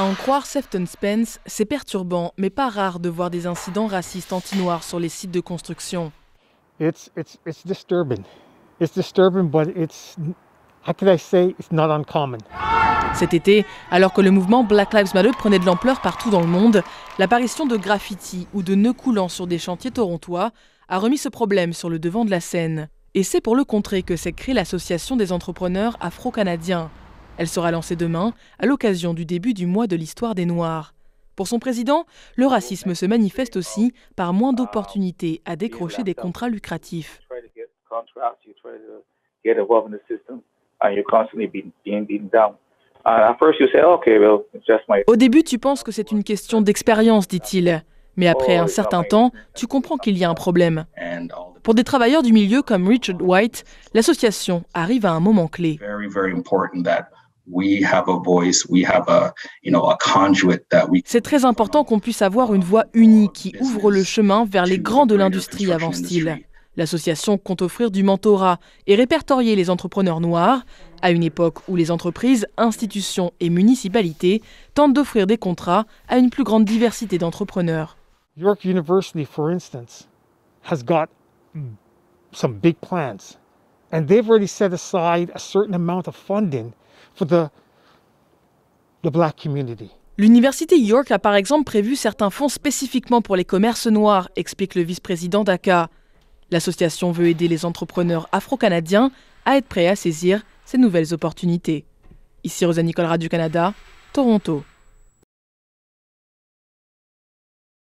À en croire Sefton Spence, c'est perturbant, mais pas rare de voir des incidents racistes anti-noirs sur les sites de construction. It's, it's, it's disturbing. It's disturbing, but it's, how can I say, it's not uncommon. Cet été, alors que le mouvement Black Lives Matter prenait de l'ampleur partout dans le monde, l'apparition de graffitis ou de nœuds coulants sur des chantiers torontois a remis ce problème sur le devant de la scène. Et c'est pour le contrer que s'est créée l'Association des entrepreneurs afro-canadiens. Elle sera lancée demain à l'occasion du début du mois de l'histoire des Noirs. Pour son président, le racisme se manifeste aussi par moins d'opportunités à décrocher des contrats lucratifs. Au début, tu penses que c'est une question d'expérience, dit-il. Mais après un certain temps, tu comprends qu'il y a un problème. Pour des travailleurs du milieu comme Richard White, l'association arrive à un moment clé. C'est très important qu'on puisse avoir une voix unie qui ouvre le chemin vers les grands de l'industrie, avance-t-il. L'association compte offrir du mentorat et répertorier les entrepreneurs noirs à une époque où les entreprises, institutions et municipalités tentent d'offrir des contrats à une plus grande diversité d'entrepreneurs. York University, for instance, has got some big plans, and they've already set aside a certain amount of funding for the, the black community. L'Université York a par exemple prévu certains fonds spécifiquement pour les commerces noirs, explique le vice-président d'ACA. L'association veut aider les entrepreneurs afro-canadiens à être prêts à saisir ces nouvelles opportunités. Ici Rosa Nicole Radio-Canada, Toronto.